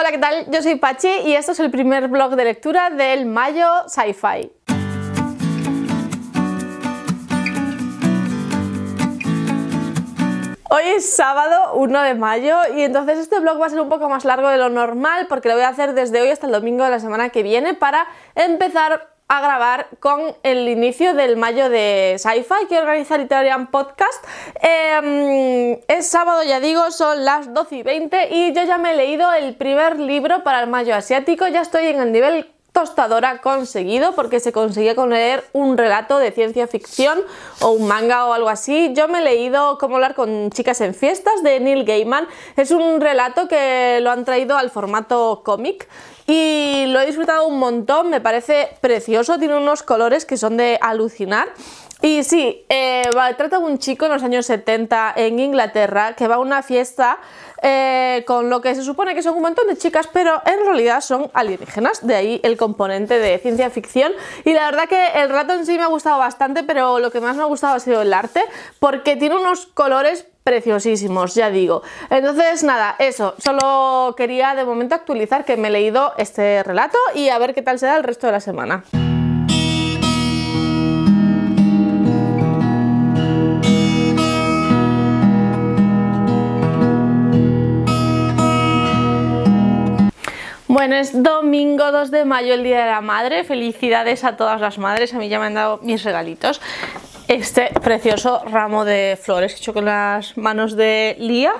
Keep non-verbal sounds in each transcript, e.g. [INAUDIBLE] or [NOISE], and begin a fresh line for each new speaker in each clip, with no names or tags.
Hola, ¿qué tal? Yo soy Pachi y esto es el primer blog de lectura del Mayo Sci-Fi. Hoy es sábado 1 de mayo y entonces este blog va a ser un poco más largo de lo normal porque lo voy a hacer desde hoy hasta el domingo de la semana que viene para empezar a grabar con el inicio del mayo de Sci-Fi que organiza Literarian Podcast. Em, es sábado, ya digo, son las 12 y 20 y yo ya me he leído el primer libro para el mayo asiático, ya estoy en el nivel tostadora conseguido porque se conseguía con leer un relato de ciencia ficción o un manga o algo así. Yo me he leído Cómo hablar con chicas en fiestas de Neil Gaiman. Es un relato que lo han traído al formato cómic y lo he disfrutado un montón, me parece precioso, tiene unos colores que son de alucinar. Y sí, eh, trata de un chico en los años 70 en Inglaterra que va a una fiesta eh, con lo que se supone que son un montón de chicas, pero en realidad son alienígenas, de ahí el componente de ciencia ficción. Y la verdad que el rato en sí me ha gustado bastante, pero lo que más me ha gustado ha sido el arte, porque tiene unos colores preciosísimos, ya digo. Entonces, nada, eso, solo quería de momento actualizar que me he leído este relato y a ver qué tal será el resto de la semana. Es domingo 2 de mayo, el Día de la Madre. Felicidades a todas las madres. A mí ya me han dado mis regalitos este precioso ramo de flores hecho con las manos de Lía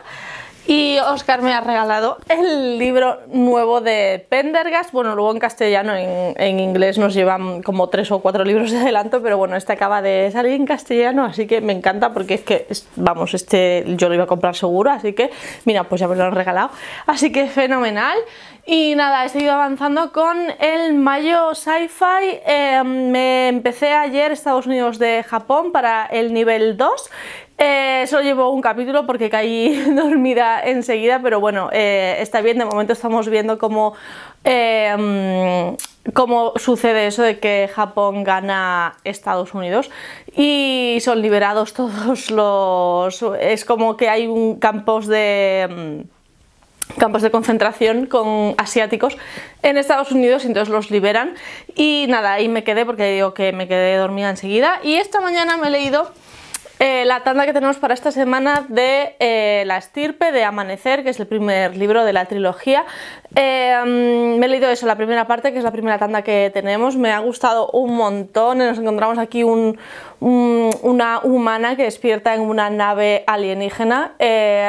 y Oscar me ha regalado el libro nuevo de Pendergast, bueno luego en castellano, en, inglés nos llevan como tres o cuatro libros de adelanto, pero bueno este acaba de salir en castellano, así que me encanta porque es que, vamos, este yo lo iba a comprar seguro, así que mira, pues ya me lo han regalado, así que fenomenal. Y nada, he seguido avanzando con el Mayo Sci-Fi. Eh, me empecé ayer Estados Unidos de Japón para el nivel 2. Eh, solo llevo un capítulo porque caí [LAUGHS] dormida enseguida, pero bueno, eh, está bien. De momento estamos viendo cómo, cómo sucede eso de que Japón gana Estados Unidos y son liberados [LAUGHS] todos los... Es como que hay un campos de campos de concentración con asiáticos en Estados Unidos y entonces los liberan y nada, ahí me quedé porque digo que me quedé dormida enseguida y esta mañana me he leído eh, la tanda que tenemos para esta semana de eh, La estirpe de Amanecer, que es el primer libro de la trilogía. Eh, mm, me he leído eso, la primera parte, que es la primera tanda que tenemos. Me ha gustado un montón. Nos encontramos aquí un, una humana que despierta en una nave alienígena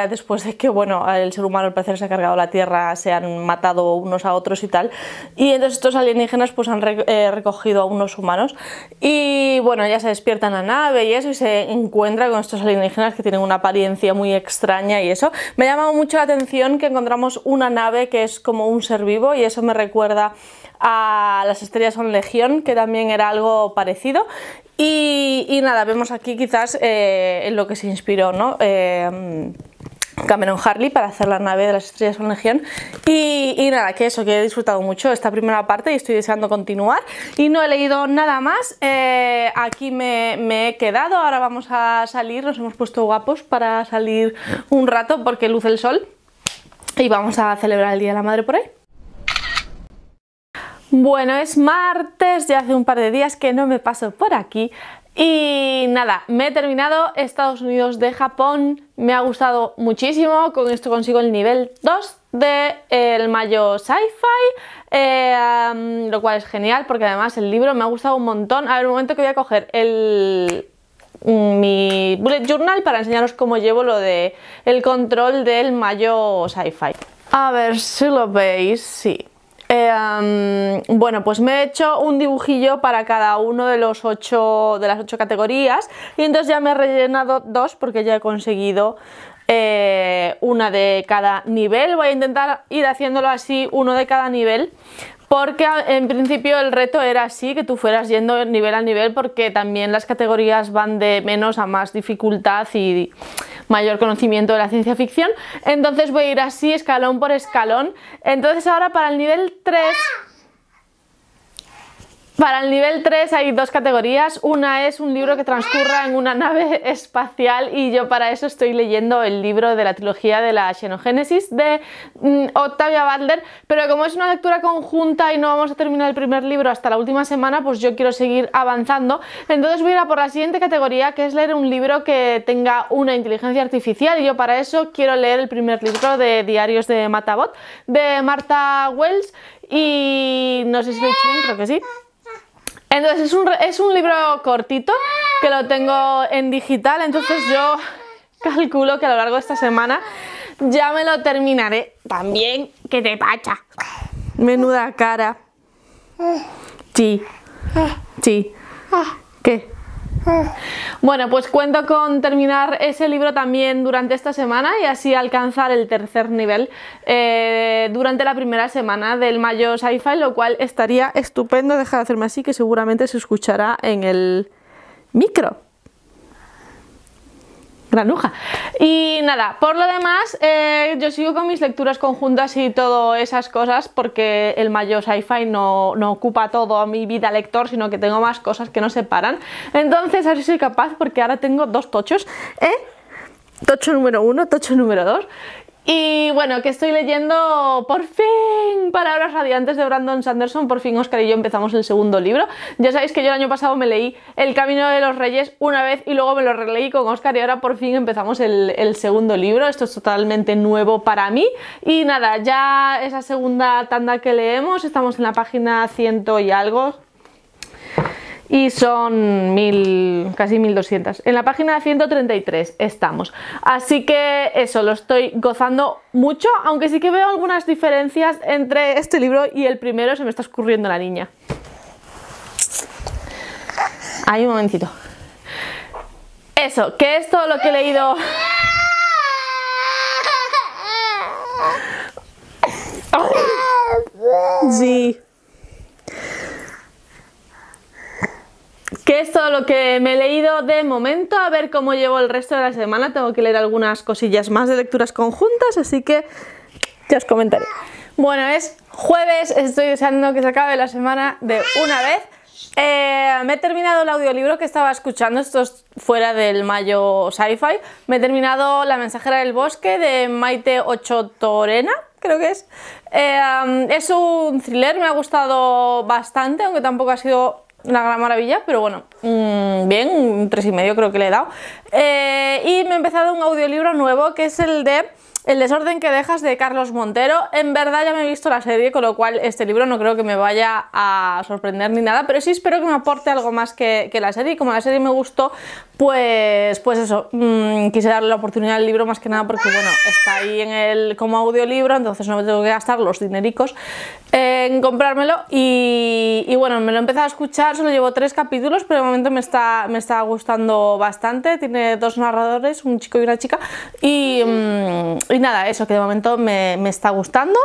después de que, bueno, el ser humano al parecer se ha cargado la Tierra, se han matado unos a otros y tal. Y entonces estos alienígenas pues han recogido a unos humanos y, bueno, ya se despierta en la nave y eso y se encuentra encuentra con estos alienígenas que tienen una apariencia muy extraña y eso. Me ha llamado mucho la atención que encontramos una nave que es como un ser vivo y eso me recuerda a las estrellas son legión, que también era algo parecido. Y, nada, vemos aquí quizás eh, en lo que se inspiró, ¿no? Eh, Cameron Harley para hacer la nave de las estrellas con legión. Y, nada, que eso, que he disfrutado mucho esta primera parte y estoy deseando continuar. Y no he leído nada más, eh, aquí me, he quedado, ahora vamos a salir, nos hemos puesto guapos para salir un rato porque luce el sol. Y vamos a celebrar el Día de la Madre por ahí. Bueno, es martes, ya hace un par de días que no me paso por aquí, y nada, me he terminado Estados Unidos de Japón, me ha gustado muchísimo, con esto consigo el nivel 2 del el Mayo Sci-Fi, eh, lo cual es genial porque además el libro me ha gustado un montón. A ver, un momento que voy a coger el, mi bullet journal para enseñaros cómo llevo lo de el control del Mayo Sci-Fi. A ver si lo veis, sí. Em, bueno, pues me he hecho un dibujillo para cada uno de, los ocho, de las ocho categorías y entonces ya me he rellenado dos porque ya he conseguido eh, una de cada nivel. Voy a intentar ir haciéndolo así, uno de cada nivel, porque en principio el reto era así, que tú fueras yendo nivel a nivel, porque también las categorías van de menos a más dificultad y mayor conocimiento de la ciencia ficción. Entonces voy a ir así, escalón por escalón. Entonces ahora para el nivel 3 Para el nivel 3 hay dos categorías. Una es un libro que transcurra en una nave [LAUGHS] espacial y yo para eso estoy leyendo el libro de la trilogía de la Xenogénesis de mm, Octavia Butler, pero como es una lectura conjunta y no vamos a terminar el primer libro hasta la última semana, pues yo quiero seguir avanzando. Entonces voy a ir a por la siguiente categoría, que es leer un libro que tenga una inteligencia artificial y yo para eso quiero leer el primer libro de Diarios de Matabot de Marta Wells y no sé si lo he bien, creo que sí. Entonces es un, es un libro cortito que lo tengo en digital, entonces yo calculo que a lo largo de esta semana ya me lo terminaré. También que te pacha. Menuda cara. Sí. Sí. ¿Qué? [LAUGHS] Bueno, pues cuento con terminar ese libro también durante esta semana y así alcanzar el tercer nivel eh, durante la primera semana del mayo sci-fi, lo cual estaría estupendo. Deja de hacerme así que seguramente se escuchará en el micro granuja. Y nada, por lo demás, eh, yo sigo con mis lecturas conjuntas y todas esas cosas porque el mayor sci-fi no, no, ocupa todo mi vida lector, sino que tengo más cosas que no separan. Entonces, así soy capaz porque ahora tengo dos tochos, ¿eh? Tocho número uno, tocho número dos. Y bueno, que estoy leyendo por fin Palabras Radiantes de Brandon Sanderson. Por fin Oscar y yo empezamos el segundo libro. Ya sabéis que yo el año pasado me leí El Camino de los Reyes una vez y luego me lo releí con Oscar y ahora por fin empezamos el, el segundo libro. Esto es totalmente nuevo para mí. Y nada, ya esa segunda tanda que leemos, estamos en la página ciento y algo, y son mil, casi 1200. En la página 133 estamos. Así que eso, lo estoy gozando mucho, aunque sí que veo algunas diferencias entre este libro y el primero, se me está escurriendo la niña. Ahí un momentito. Eso, que es todo lo que he leído... Sí. Que me he leído de momento, a ver cómo llevo el resto de la semana, tengo que leer algunas cosillas más de lecturas conjuntas, así que ya os comentaré. Bueno, es jueves, estoy deseando que se acabe la semana de una vez. Eh, me he terminado el audiolibro que estaba escuchando, esto es fuera del mayo sci-fi, me he terminado La mensajera del bosque de Maite Ochotorena, creo que es. Eh, es un thriller, me ha gustado bastante, aunque tampoco ha sido una gran maravilla, pero bueno, mm, bien, un 3,5 creo que le he dado. Eh, y me he empezado un audiolibro nuevo que es el de el desorden que dejas de Carlos Montero. En verdad ya me he visto la serie, con lo cual este libro no creo que me vaya a sorprender ni nada, pero sí espero que me aporte algo más que, la serie. Como la serie me gustó, pues, pues eso, mmm, quise darle la oportunidad al libro más que nada porque bueno, está ahí en el, como audiolibro, entonces no me tengo que gastar los dinericos en comprármelo. Y, bueno, me lo he empezado a escuchar, solo llevo tres capítulos, pero de momento me está, me está gustando bastante. Tiene dos narradores, un chico y una chica. Y, mmm, y nada, eso que de momento me, me está gustando.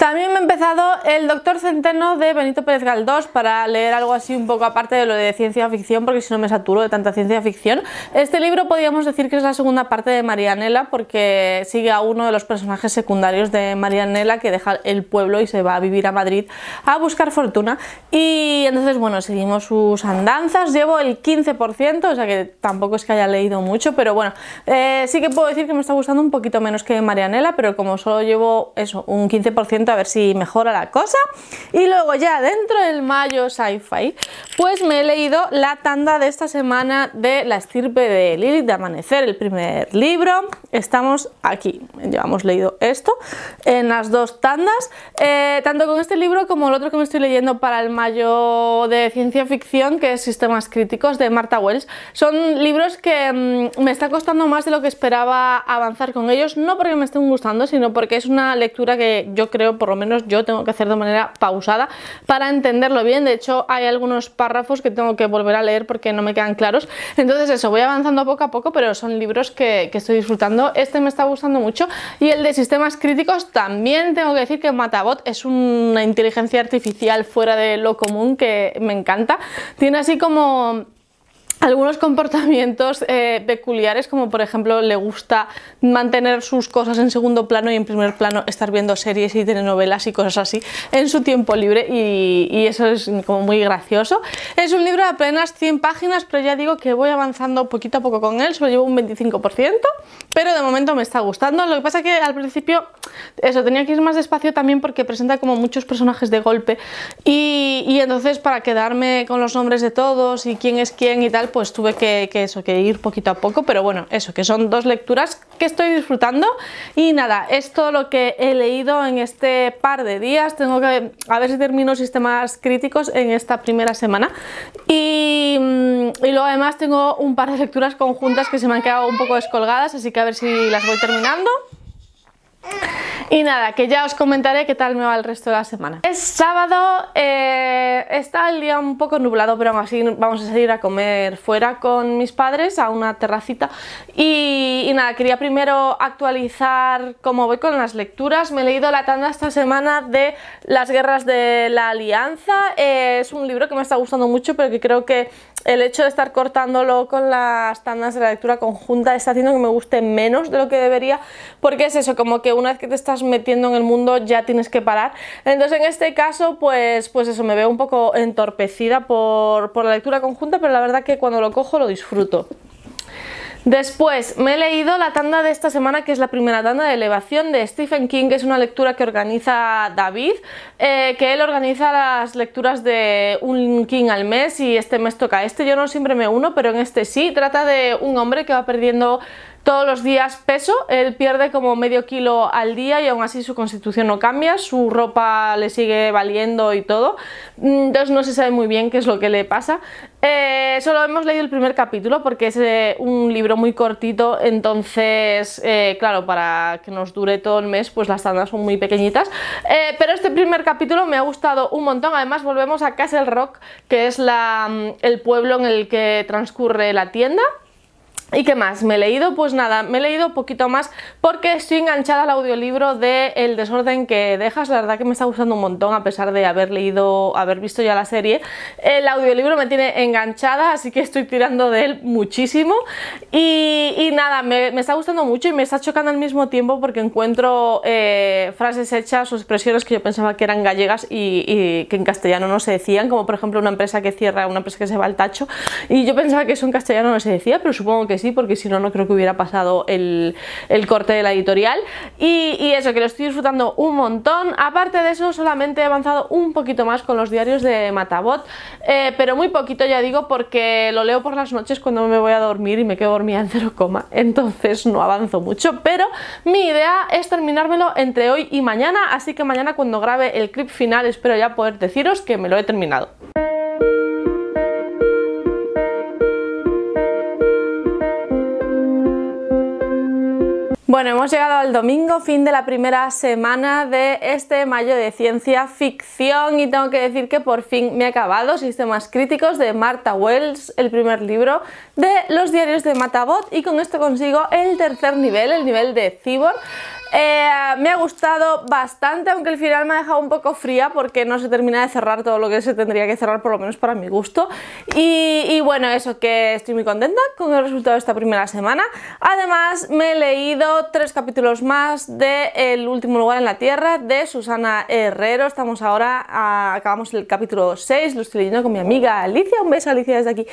También me he empezado el Doctor Centeno de Benito Pérez Galdós para leer algo así un poco aparte de lo de ciencia ficción, porque si no me saturo de tanta ciencia ficción. Este libro podríamos decir que es la segunda parte de Marianela, porque sigue a uno de los personajes secundarios de Marianela que deja el pueblo y se va a vivir a Madrid a buscar fortuna. Y entonces, bueno, seguimos sus andanzas. Llevo el 15%, o sea que tampoco es que haya leído mucho, pero bueno, eh, sí que puedo decir que me está gustando un poquito menos que Marianela, pero como solo llevo eso, un 15%, a ver si mejora la cosa. Y luego ya dentro del mayo sci-fi, pues me he leído la tanda de esta semana de La estirpe de Lilith de Amanecer, el primer libro. Estamos aquí, hemos leído esto en las dos tandas, eh, tanto con este libro como el otro que me estoy leyendo para el mayo de ciencia ficción, que es Sistemas Críticos de Marta Wells. Son libros que mmm, me está costando más de lo que esperaba avanzar con ellos, no porque me estén gustando, sino porque es una lectura que yo creo por lo menos yo tengo que hacer de manera pausada para entenderlo bien. De hecho, hay algunos párrafos que tengo que volver a leer porque no me quedan claros. Entonces eso, voy avanzando poco a poco, pero son libros que, que estoy disfrutando. Este me está gustando mucho y el de sistemas críticos también tengo que decir que Matabot es una inteligencia artificial fuera de lo común que me encanta. Tiene así como algunos comportamientos eh, peculiares, como por ejemplo le gusta mantener sus cosas en segundo plano y en primer plano estar viendo series y telenovelas y cosas así en su tiempo libre y, eso es como muy gracioso. Es un libro de apenas 100 páginas, pero ya digo que voy avanzando poquito a poco con él, solo llevo un 25%, pero de momento me está gustando. Lo que pasa que al principio eso tenía que ir más despacio también porque presenta como muchos personajes de golpe y, y entonces para quedarme con los nombres de todos y quién es quién y tal, pues tuve que, eso, que ir poquito a poco, pero bueno, eso, que son dos lecturas que estoy disfrutando. Y nada, es todo lo que he leído en este par de días, tengo que a ver si termino sistemas críticos en esta primera semana. Y, mm, y luego además tengo un par de lecturas conjuntas que se me han quedado un poco descolgadas, así que a ver si las voy terminando. Y nada, que ya os comentaré qué tal me va el resto de la semana. Es sábado, eh, está el día un poco nublado, pero aún así vamos a salir a comer fuera con mis padres a una terracita. Y, nada, quería primero actualizar cómo voy con las lecturas. Me he leído la tanda esta semana de Las guerras de la alianza. Eh, es un libro que me está gustando mucho, pero que creo que el hecho de estar cortándolo con las tandas de la lectura conjunta está haciendo que me guste menos de lo que debería, porque es eso, como que una vez que te estás metiendo en el mundo ya tienes que parar. Entonces en este caso, pues, pues eso, me veo un poco entorpecida por, por la lectura conjunta, pero la verdad que cuando lo cojo lo disfruto. Después me he leído la tanda de esta semana, que es la primera tanda de elevación de Stephen King, que es una lectura que organiza David, eh, que él organiza las lecturas de un King al mes y este mes toca este. Yo no siempre me uno, pero en este sí. Trata de un hombre que va perdiendo todos los días peso, él pierde como medio kilo al día y aún así su constitución no cambia, su ropa le sigue valiendo y todo, mm, entonces no se sabe muy bien qué es lo que le pasa. Eh, solo hemos leído el primer capítulo porque es eh, un libro muy cortito, entonces, eh, claro, para que nos dure todo el mes, pues las tandas son muy pequeñitas. pero este primer capítulo me ha gustado un montón, además volvemos a Castle Rock, que es mm, el pueblo en el que transcurre la tienda. ¿Y qué más? ¿Me he leído? Pues nada, me he leído poquito más porque estoy enganchada al audiolibro de El desorden que dejas, la verdad que me está gustando un montón a pesar de haber leído, haber visto ya la serie. El audiolibro me tiene enganchada, así que estoy tirando de él muchísimo y, nada, me, está gustando mucho y me está chocando al mismo tiempo porque encuentro eh, frases hechas o expresiones que yo pensaba que eran gallegas y, y, que en castellano no se decían, como por ejemplo una empresa que cierra, una empresa que se va al tacho y yo pensaba que eso en castellano no se decía, pero supongo que sí, porque si no, no creo que hubiera pasado el, corte de la editorial. Y, eso, que lo estoy disfrutando un montón. Aparte de eso, solamente he avanzado un poquito más con los diarios de Matabot, eh, pero muy poquito, ya digo, porque lo leo por las noches cuando me voy a dormir y me quedo dormida en cero coma, entonces no avanzo mucho, pero mi idea es terminármelo entre hoy y mañana, así que mañana cuando grabe el clip final espero ya poder deciros que me lo he terminado. Bueno, hemos llegado al domingo, fin de la primera semana de este mayo de ciencia ficción y tengo que decir que por fin me he acabado Sistemas Críticos de Martha Wells, el primer libro de los diarios de Matabot y con esto consigo el tercer nivel, el nivel de Cibor. Eh, me ha gustado bastante, aunque el final me ha dejado un poco fría porque no se termina de cerrar todo lo que se tendría que cerrar, por lo menos para mi gusto. Y, bueno, eso que estoy muy contenta con el resultado de esta primera semana. Además, me he leído tres capítulos más de El último lugar en la Tierra de Susana Herrero. Estamos ahora, acabamos el capítulo 6, lo estoy leyendo con mi amiga Alicia. Un beso, Alicia, desde aquí.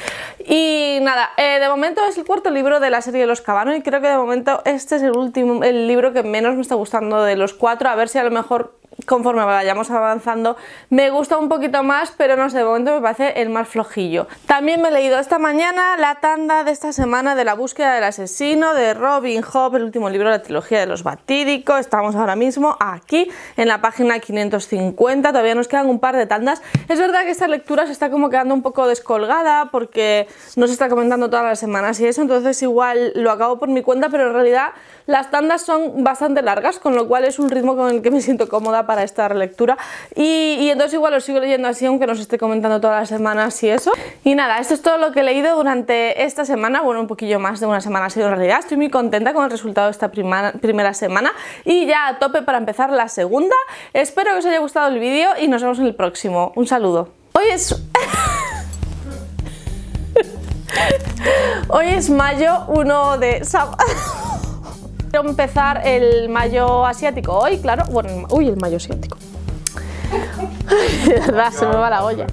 Y nada, eh, de momento es el cuarto libro de la serie de los Cabanos y creo que de momento este es el último, el libro que menos me está gustando de los cuatro, a ver si a lo mejor conforme vayamos avanzando me gusta un poquito más, pero no sé, de momento me parece el más flojillo. También me he leído esta mañana la tanda de esta semana de la búsqueda del asesino de Robin Hobb, el último libro de la trilogía de los Batídicos. Estamos ahora mismo aquí en la página 550, todavía nos quedan un par de tandas. Es verdad que esta lectura se está como quedando un poco descolgada porque no se está comentando todas las semanas y eso, entonces igual lo acabo por mi cuenta, pero en realidad las tandas son bastante largas, con lo cual es un ritmo con el que me siento cómoda para esta lectura y, entonces igual lo sigo leyendo así aunque no se esté comentando todas las semanas y eso. Y nada, esto es todo lo que he leído durante esta semana, bueno un poquillo más de una semana ha sido en realidad, estoy muy contenta con el resultado de esta primera semana y ya a tope para empezar la segunda. Espero que os haya gustado el vídeo y nos vemos en el próximo. Un saludo. Hoy es... [LAUGHS] Hoy es mayo 1 de sábado. [LAUGHS] Quiero empezar el mayo asiático hoy, claro. Bueno, uy, el mayo asiático. [LAUGHS] De verdad, se me va la olla.